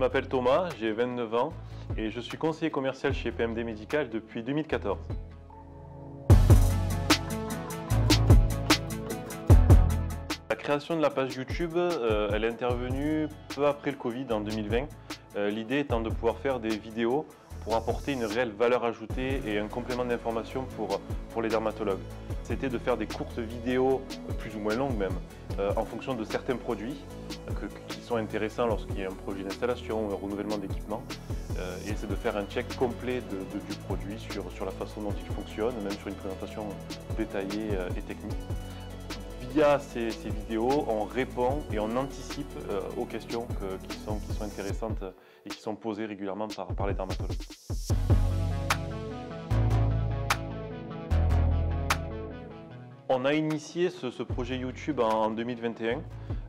m'appelle Thomas, j'ai 29 ans et je suis conseiller commercial chez PMD Médical depuis 2014. La création de la page YouTube, euh, elle est intervenue peu après le Covid en 2020. Euh, l'idée étant de pouvoir faire des vidéos pour apporter une réelle valeur ajoutée et un complément d'information pour, les dermatologues. C'était de faire des courtes vidéos, plus ou moins longues même, euh, en fonction de certains produits qui sont intéressants lorsqu'il y a un projet d'installation ou un renouvellement d'équipement. et c'est de faire un check complet du produit sur la façon dont il fonctionne, même sur une présentation détaillée et technique via ces, vidéos, on répond et on anticipe euh, aux questions qui, sont, intéressantes et qui sont posées régulièrement par, par les dermatologues. On a initié ce, projet YouTube en, 2021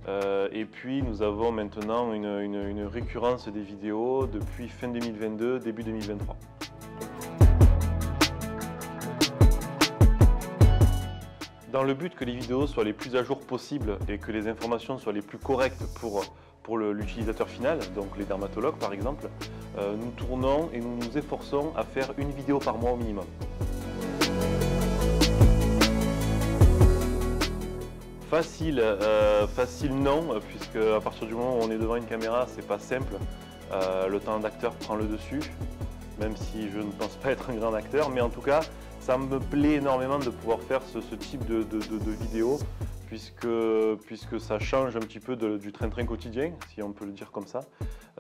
euh, et puis nous avons maintenant une, une récurrence des vidéos depuis fin 2022, début 2023. Dans le but que les vidéos soient les plus à jour possibles et que les informations soient les plus correctes pour, pour l'utilisateur final, donc les dermatologues par exemple, euh, nous tournons et nous nous efforçons à faire une vidéo par mois au minimum. Facile, euh, facile non, puisque à partir du moment où on est devant une caméra, c'est pas simple. Euh, le temps d'acteur prend le dessus, même si je ne pense pas être un grand acteur, mais en tout cas, ça me plaît énormément de pouvoir faire ce, type de, vidéo puisque, puisque ça change un petit peu du train-train quotidien, si on peut le dire comme ça.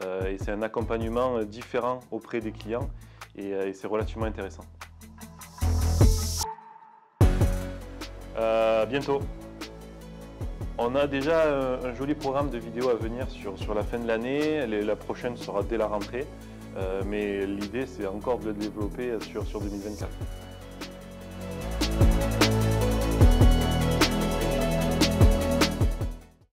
Euh, et c'est un accompagnement différent auprès des clients et, euh, c'est relativement intéressant. Euh, bientôt. On a déjà un, joli programme de vidéos à venir sur, sur la fin de l'année. La prochaine sera dès la rentrée. mais l'idée, c'est encore de le développer sur, sur 2024. Thank you.